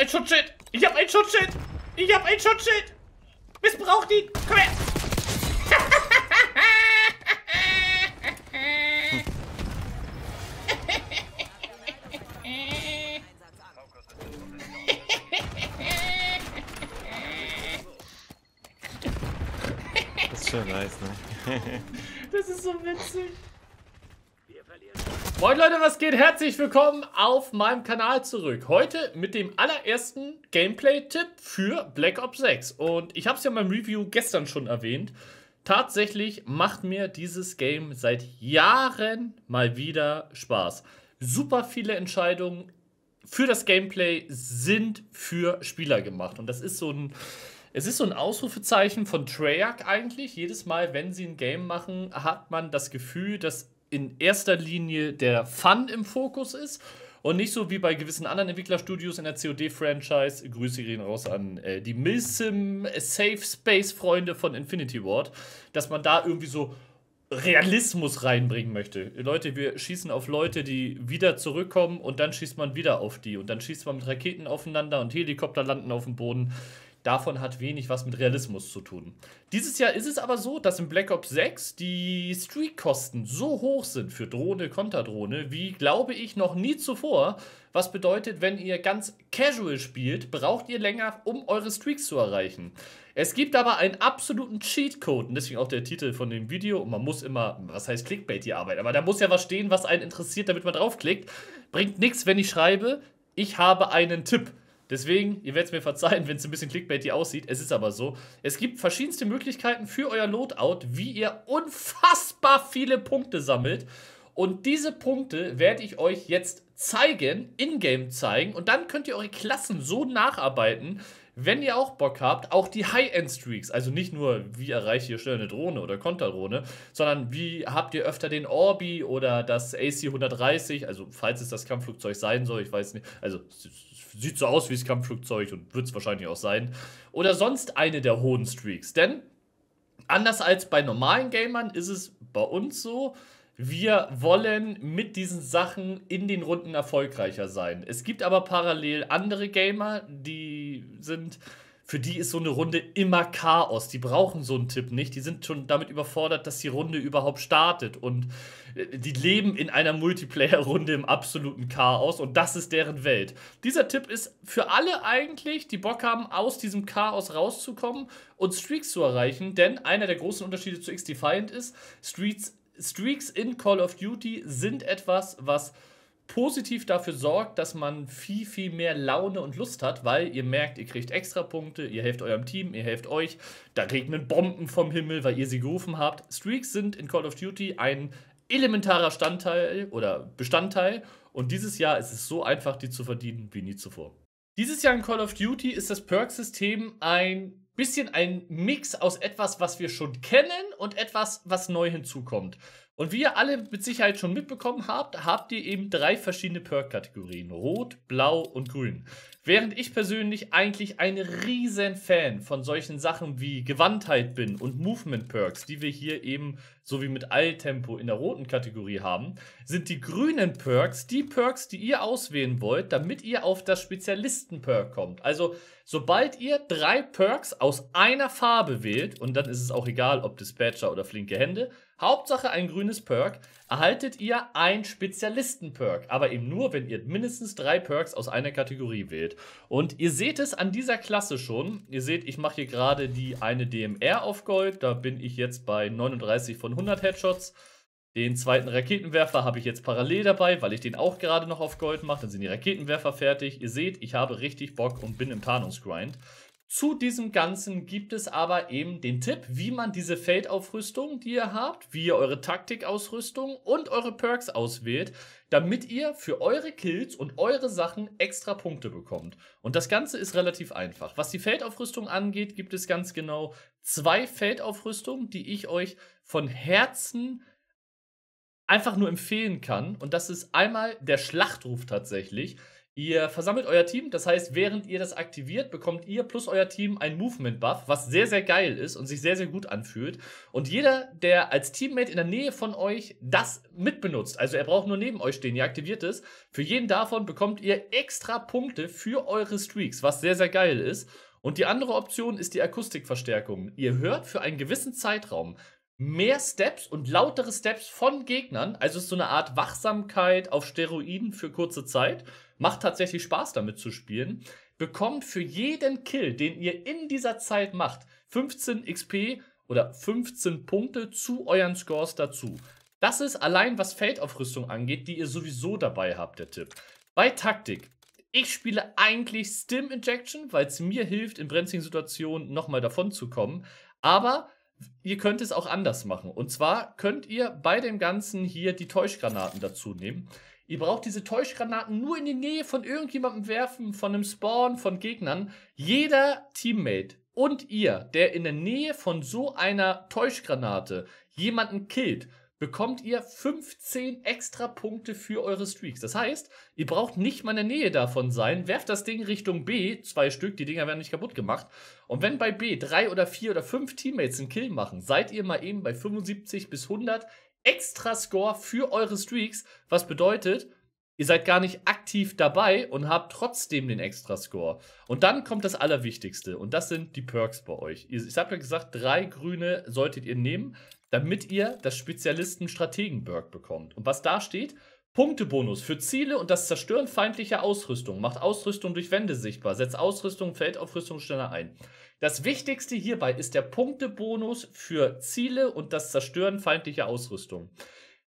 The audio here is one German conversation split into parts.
ein Schutzschild! Ich hab ein Schutzschild! Ich hab ein Schutzschild! Missbraucht ihn! Komm her! Das ist schon nice, ne? Das ist so witzig. Moin Leute, was geht? Herzlich willkommen auf meinem Kanal zurück. Heute mit dem allerersten Gameplay-Tipp für Black Ops 6. Und ich habe es ja in meinem Review gestern schon erwähnt. Tatsächlich macht mir dieses Game seit Jahren mal wieder Spaß. Super viele Entscheidungen für das Gameplay sind für Spieler gemacht. Und das ist so ein es ist so ein Ausrufezeichen von Treyarch eigentlich. Jedes Mal, wenn sie ein Game machen, hat man das Gefühl, dass in erster Linie der Fun im Fokus ist und nicht so wie bei gewissen anderen Entwicklerstudios in der COD-Franchise. Grüße gehen raus an äh, die Milsim Safe Space Freunde von Infinity Ward, dass man da irgendwie so Realismus reinbringen möchte. Leute, wir schießen auf Leute, die wieder zurückkommen und dann schießt man wieder auf die und dann schießt man mit Raketen aufeinander und Helikopter landen auf dem Boden davon hat wenig was mit Realismus zu tun. Dieses Jahr ist es aber so, dass in Black Ops 6 die Streak-Kosten so hoch sind für Drohne, Konterdrohne, wie glaube ich noch nie zuvor. Was bedeutet, wenn ihr ganz casual spielt, braucht ihr länger, um eure Streaks zu erreichen. Es gibt aber einen absoluten Cheatcode und deswegen auch der Titel von dem Video. Und man muss immer, was heißt Clickbait die Arbeit, aber da muss ja was stehen, was einen interessiert, damit man draufklickt. Bringt nichts, wenn ich schreibe, ich habe einen Tipp. Deswegen, ihr werdet es mir verzeihen, wenn es ein bisschen clickbaity aussieht. Es ist aber so. Es gibt verschiedenste Möglichkeiten für euer Loadout, wie ihr unfassbar viele Punkte sammelt. Und diese Punkte werde ich euch jetzt zeigen, in-game zeigen. Und dann könnt ihr eure Klassen so nacharbeiten, wenn ihr auch Bock habt, auch die High-End-Streaks, also nicht nur, wie erreiche ihr schnell eine Drohne oder Konterdrohne, sondern wie habt ihr öfter den Orbi oder das AC-130, also falls es das Kampfflugzeug sein soll, ich weiß nicht, also sieht so aus wie das Kampfflugzeug und wird es wahrscheinlich auch sein. Oder sonst eine der hohen Streaks. Denn anders als bei normalen Gamern ist es bei uns so, wir wollen mit diesen Sachen in den Runden erfolgreicher sein. Es gibt aber parallel andere Gamer, die sind für die ist so eine Runde immer Chaos. Die brauchen so einen Tipp nicht. Die sind schon damit überfordert, dass die Runde überhaupt startet. Und äh, die leben in einer Multiplayer-Runde im absoluten Chaos. Und das ist deren Welt. Dieser Tipp ist für alle eigentlich, die Bock haben, aus diesem Chaos rauszukommen und Streaks zu erreichen. Denn einer der großen Unterschiede zu X-Defiant ist, Streaks, Streaks in Call of Duty sind etwas, was positiv dafür sorgt, dass man viel, viel mehr Laune und Lust hat, weil ihr merkt, ihr kriegt extra Punkte, ihr helft eurem Team, ihr helft euch, da regnen Bomben vom Himmel, weil ihr sie gerufen habt. Streaks sind in Call of Duty ein elementarer Standteil oder Bestandteil und dieses Jahr ist es so einfach, die zu verdienen wie nie zuvor. Dieses Jahr in Call of Duty ist das Perk-System ein bisschen ein Mix aus etwas, was wir schon kennen und etwas, was neu hinzukommt. Und wie ihr alle mit Sicherheit schon mitbekommen habt, habt ihr eben drei verschiedene Perk-Kategorien. Rot, Blau und Grün. Während ich persönlich eigentlich ein riesen Fan von solchen Sachen wie Gewandtheit bin und Movement-Perks, die wir hier eben so wie mit Eiltempo in der roten Kategorie haben, sind die grünen Perks die Perks, die ihr auswählen wollt, damit ihr auf das Spezialisten-Perk kommt. Also sobald ihr drei Perks aus einer Farbe wählt, und dann ist es auch egal, ob Dispatcher oder flinke Hände, Hauptsache ein grünes Perk, erhaltet ihr ein Spezialisten-Perk. Aber eben nur, wenn ihr mindestens drei Perks aus einer Kategorie wählt. Und ihr seht es an dieser Klasse schon. Ihr seht, ich mache hier gerade die eine DMR auf Gold. Da bin ich jetzt bei 39 von 100 Headshots. Den zweiten Raketenwerfer habe ich jetzt parallel dabei, weil ich den auch gerade noch auf Gold mache. Dann sind die Raketenwerfer fertig. Ihr seht, ich habe richtig Bock und bin im Tarnungsgrind. Zu diesem Ganzen gibt es aber eben den Tipp, wie man diese Feldaufrüstung, die ihr habt, wie ihr eure Taktikausrüstung und eure Perks auswählt, damit ihr für eure Kills und eure Sachen extra Punkte bekommt. Und das Ganze ist relativ einfach. Was die Feldaufrüstung angeht, gibt es ganz genau zwei Feldaufrüstungen, die ich euch von Herzen einfach nur empfehlen kann. Und das ist einmal der Schlachtruf tatsächlich. Ihr versammelt euer Team, das heißt, während ihr das aktiviert, bekommt ihr plus euer Team einen Movement-Buff, was sehr, sehr geil ist und sich sehr, sehr gut anfühlt. Und jeder, der als Teammate in der Nähe von euch das mitbenutzt, also er braucht nur neben euch stehen, ihr aktiviert es, für jeden davon bekommt ihr extra Punkte für eure Streaks, was sehr, sehr geil ist. Und die andere Option ist die Akustikverstärkung. Ihr hört für einen gewissen Zeitraum mehr Steps und lautere Steps von Gegnern. Also ist so eine Art Wachsamkeit auf Steroiden für kurze Zeit. Macht tatsächlich Spaß damit zu spielen. Bekommt für jeden Kill, den ihr in dieser Zeit macht, 15 XP oder 15 Punkte zu euren Scores dazu. Das ist allein, was Feldaufrüstung angeht, die ihr sowieso dabei habt, der Tipp. Bei Taktik. Ich spiele eigentlich Stim Injection, weil es mir hilft, in brenzligen Situationen nochmal davon zu kommen. Aber ihr könnt es auch anders machen. Und zwar könnt ihr bei dem Ganzen hier die Täuschgranaten dazu nehmen. Ihr braucht diese Täuschgranaten nur in die Nähe von irgendjemandem werfen, von einem Spawn, von Gegnern. Jeder Teammate und ihr, der in der Nähe von so einer Täuschgranate jemanden killt, bekommt ihr 15 extra Punkte für eure Streaks. Das heißt, ihr braucht nicht mal in der Nähe davon sein, werft das Ding Richtung B, zwei Stück, die Dinger werden nicht kaputt gemacht. Und wenn bei B drei oder vier oder fünf Teammates einen Kill machen, seid ihr mal eben bei 75 bis 100 extra Score für eure Streaks, was bedeutet, ihr seid gar nicht aktiv dabei und habt trotzdem den extra Score. Und dann kommt das Allerwichtigste und das sind die Perks bei euch. Ich habe ja gesagt, drei grüne solltet ihr nehmen damit ihr das Spezialisten-Strategen-Berg bekommt. Und was da steht, Punktebonus für Ziele und das Zerstören feindlicher Ausrüstung. Macht Ausrüstung durch Wände sichtbar. Setzt Ausrüstung, Feldaufrüstung schneller ein. Das Wichtigste hierbei ist der Punktebonus für Ziele und das Zerstören feindlicher Ausrüstung.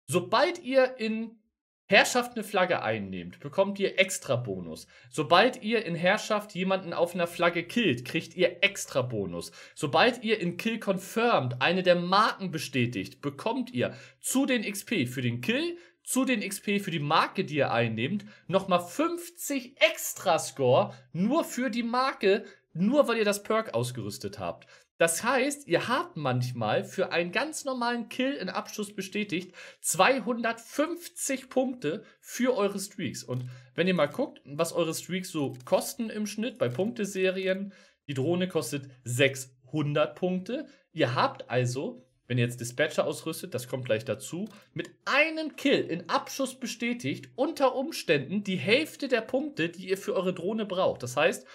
Sobald ihr in Herrschaft eine Flagge einnehmt, bekommt ihr extra Bonus. Sobald ihr in Herrschaft jemanden auf einer Flagge killt, kriegt ihr extra Bonus. Sobald ihr in Kill Confirmed eine der Marken bestätigt, bekommt ihr zu den XP für den Kill, zu den XP für die Marke, die ihr einnehmt, nochmal 50 extra Score nur für die Marke, nur weil ihr das Perk ausgerüstet habt. Das heißt, ihr habt manchmal für einen ganz normalen Kill in Abschluss bestätigt 250 Punkte für eure Streaks. Und wenn ihr mal guckt, was eure Streaks so kosten im Schnitt bei Punkteserien, die Drohne kostet 600 Punkte. Ihr habt also, wenn ihr jetzt Dispatcher ausrüstet, das kommt gleich dazu, mit einem Kill in Abschuss bestätigt unter Umständen die Hälfte der Punkte, die ihr für eure Drohne braucht. Das heißt,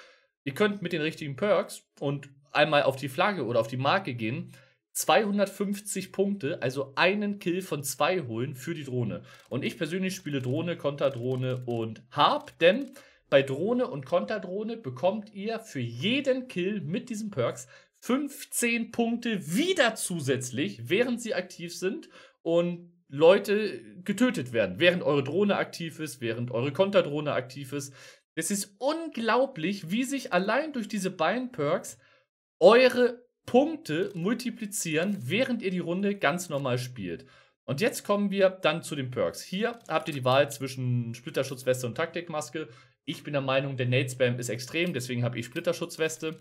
ihr könnt mit den richtigen Perks und einmal auf die Flagge oder auf die Marke gehen, 250 Punkte, also einen Kill von zwei holen für die Drohne. Und ich persönlich spiele Drohne, Konterdrohne und Harp, denn bei Drohne und Konterdrohne bekommt ihr für jeden Kill mit diesen Perks 15 Punkte wieder zusätzlich, während sie aktiv sind und Leute getötet werden, während eure Drohne aktiv ist, während eure Konterdrohne aktiv ist. Es ist unglaublich, wie sich allein durch diese beiden Perks eure Punkte multiplizieren, während ihr die Runde ganz normal spielt. Und jetzt kommen wir dann zu den Perks. Hier habt ihr die Wahl zwischen Splitterschutzweste und Taktikmaske. Ich bin der Meinung, der Nade Spam ist extrem, deswegen habe ich Splitterschutzweste.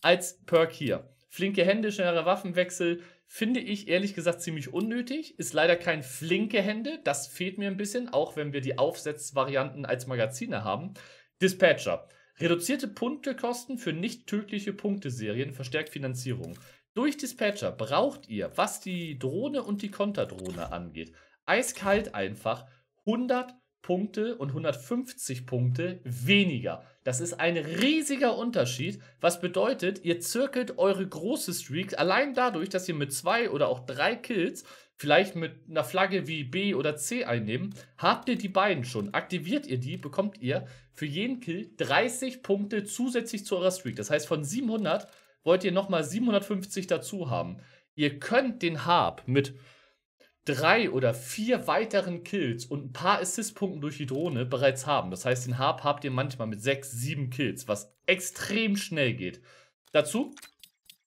Als Perk hier. Flinke Hände, schneller Waffenwechsel, finde ich ehrlich gesagt ziemlich unnötig. Ist leider kein flinke Hände, das fehlt mir ein bisschen, auch wenn wir die Aufsetzvarianten als Magazine haben. Dispatcher. Reduzierte Punktekosten für nicht tödliche Punkteserien verstärkt Finanzierung. Durch Dispatcher braucht ihr, was die Drohne und die Konterdrohne angeht, eiskalt einfach 100 Punkte und 150 Punkte weniger. Das ist ein riesiger Unterschied, was bedeutet, ihr zirkelt eure große Streak allein dadurch, dass ihr mit zwei oder auch drei Kills vielleicht mit einer Flagge wie B oder C einnehmen, habt ihr die beiden schon. Aktiviert ihr die, bekommt ihr für jeden Kill 30 Punkte zusätzlich zu eurer Streak. Das heißt, von 700 wollt ihr nochmal 750 dazu haben. Ihr könnt den Harp mit drei oder vier weiteren Kills und ein paar Assist-Punkten durch die Drohne bereits haben. Das heißt, den Harp habt ihr manchmal mit sechs, sieben Kills, was extrem schnell geht. Dazu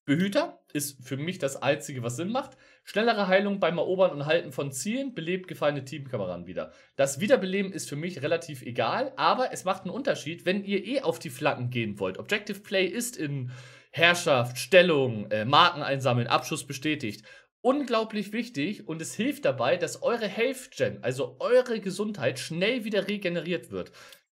Behüter ist für mich das Einzige, was Sinn macht. Schnellere Heilung beim Erobern und Halten von Zielen belebt gefallene Teamkameraden wieder. Das Wiederbeleben ist für mich relativ egal, aber es macht einen Unterschied, wenn ihr eh auf die Flaggen gehen wollt. Objective Play ist in Herrschaft, Stellung, äh, Marken einsammeln, Abschuss bestätigt. Unglaublich wichtig und es hilft dabei, dass eure Health Gen, also eure Gesundheit, schnell wieder regeneriert wird.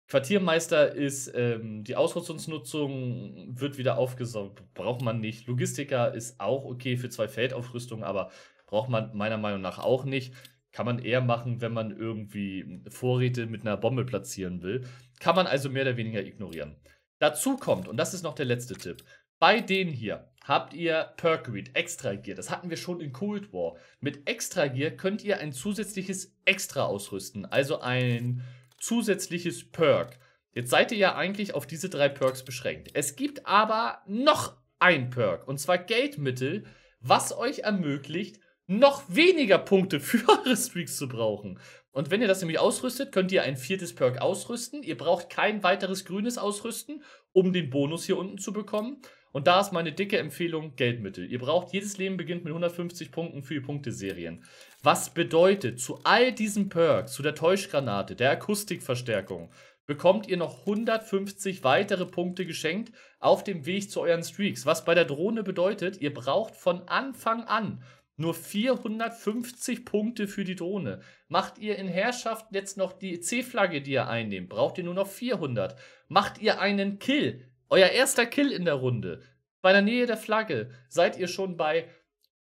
Quartiermeister ist, ähm, die Ausrüstungsnutzung wird wieder aufgesaugt, braucht man nicht. Logistiker ist auch okay für zwei Feldaufrüstungen, aber braucht man meiner Meinung nach auch nicht. Kann man eher machen, wenn man irgendwie Vorräte mit einer Bombe platzieren will. Kann man also mehr oder weniger ignorieren. Dazu kommt, und das ist noch der letzte Tipp, bei denen hier habt ihr Perk Read, Extra Gear. Das hatten wir schon in Cold War. Mit Extra Gear könnt ihr ein zusätzliches Extra ausrüsten, also ein zusätzliches Perk. Jetzt seid ihr ja eigentlich auf diese drei Perks beschränkt. Es gibt aber noch ein Perk, und zwar Geldmittel, was euch ermöglicht, noch weniger Punkte für eure Streaks zu brauchen. Und wenn ihr das nämlich ausrüstet, könnt ihr ein viertes Perk ausrüsten. Ihr braucht kein weiteres grünes ausrüsten, um den Bonus hier unten zu bekommen. Und da ist meine dicke Empfehlung Geldmittel. Ihr braucht, jedes Leben beginnt mit 150 Punkten für die Punkteserien. Was bedeutet, zu all diesen Perks, zu der Täuschgranate, der Akustikverstärkung, bekommt ihr noch 150 weitere Punkte geschenkt auf dem Weg zu euren Streaks. Was bei der Drohne bedeutet, ihr braucht von Anfang an nur 450 Punkte für die Drohne. Macht ihr in Herrschaft jetzt noch die C-Flagge, die ihr einnehmt, braucht ihr nur noch 400. Macht ihr einen Kill, euer erster Kill in der Runde. Bei der Nähe der Flagge seid ihr schon bei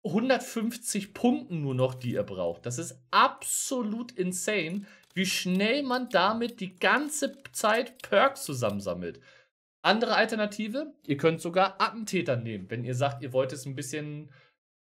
150 Punkten nur noch, die ihr braucht. Das ist absolut insane, wie schnell man damit die ganze Zeit Perks zusammensammelt. Andere Alternative, ihr könnt sogar Attentäter nehmen, wenn ihr sagt, ihr wollt es ein bisschen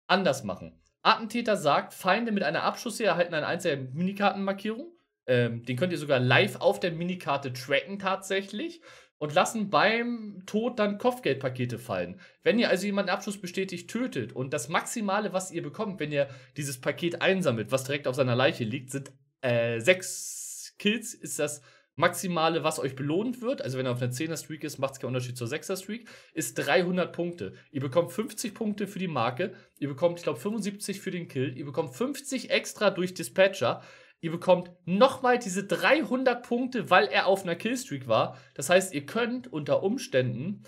anders machen. Attentäter sagt, Feinde mit einer Abschussserie erhalten eine einzelne Minikartenmarkierung. Ähm, den könnt ihr sogar live auf der Minikarte tracken tatsächlich und lassen beim Tod dann Kopfgeldpakete fallen. Wenn ihr also jemanden Abschluss bestätigt tötet und das Maximale, was ihr bekommt, wenn ihr dieses Paket einsammelt, was direkt auf seiner Leiche liegt, sind äh, sechs Kills, ist das Maximale, was euch belohnt wird, also wenn er auf einer 10er Streak ist, macht es keinen Unterschied zur 6er Streak, ist 300 Punkte. Ihr bekommt 50 Punkte für die Marke, ihr bekommt, ich glaube, 75 für den Kill, ihr bekommt 50 extra durch Dispatcher, Ihr bekommt nochmal diese 300 Punkte, weil er auf einer Killstreak war. Das heißt, ihr könnt unter Umständen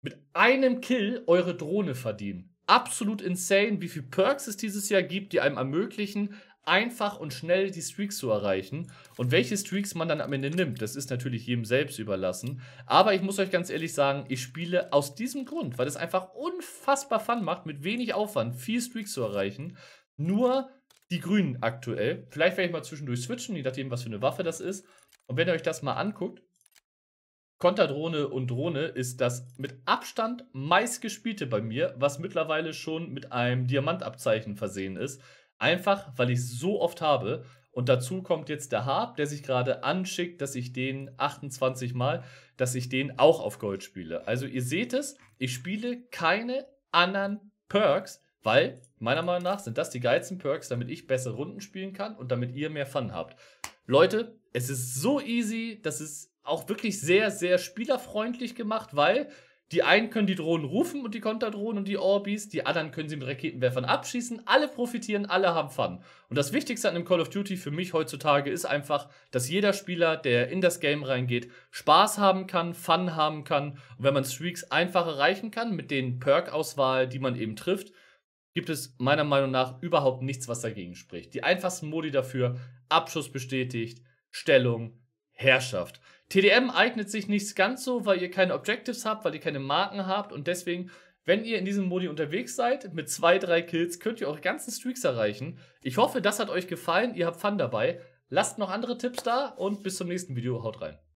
mit einem Kill eure Drohne verdienen. Absolut insane, wie viele Perks es dieses Jahr gibt, die einem ermöglichen, einfach und schnell die Streaks zu erreichen. Und welche Streaks man dann am Ende nimmt, das ist natürlich jedem selbst überlassen. Aber ich muss euch ganz ehrlich sagen, ich spiele aus diesem Grund, weil es einfach unfassbar Fun macht, mit wenig Aufwand viel Streaks zu erreichen. Nur die Grünen aktuell. Vielleicht werde ich mal zwischendurch switchen, je nachdem, was für eine Waffe das ist. Und wenn ihr euch das mal anguckt, Konterdrohne und Drohne ist das mit Abstand meistgespielte bei mir, was mittlerweile schon mit einem Diamantabzeichen versehen ist. Einfach, weil ich es so oft habe. Und dazu kommt jetzt der Harp, der sich gerade anschickt, dass ich den 28 Mal, dass ich den auch auf Gold spiele. Also ihr seht es, ich spiele keine anderen Perks, weil, meiner Meinung nach, sind das die geilsten Perks, damit ich bessere Runden spielen kann und damit ihr mehr Fun habt. Leute, es ist so easy, das ist auch wirklich sehr, sehr spielerfreundlich gemacht, weil die einen können die Drohnen rufen und die Konterdrohnen und die Orbis, die anderen können sie mit Raketenwerfern abschießen. Alle profitieren, alle haben Fun. Und das Wichtigste an dem Call of Duty für mich heutzutage ist einfach, dass jeder Spieler, der in das Game reingeht, Spaß haben kann, Fun haben kann. Und wenn man Streaks einfach erreichen kann mit den Perk-Auswahl, die man eben trifft, gibt es meiner Meinung nach überhaupt nichts, was dagegen spricht. Die einfachsten Modi dafür, Abschuss bestätigt, Stellung, Herrschaft. TDM eignet sich nicht ganz so, weil ihr keine Objectives habt, weil ihr keine Marken habt und deswegen, wenn ihr in diesem Modi unterwegs seid, mit zwei, drei Kills könnt ihr eure ganzen Streaks erreichen. Ich hoffe, das hat euch gefallen, ihr habt Fun dabei. Lasst noch andere Tipps da und bis zum nächsten Video. Haut rein.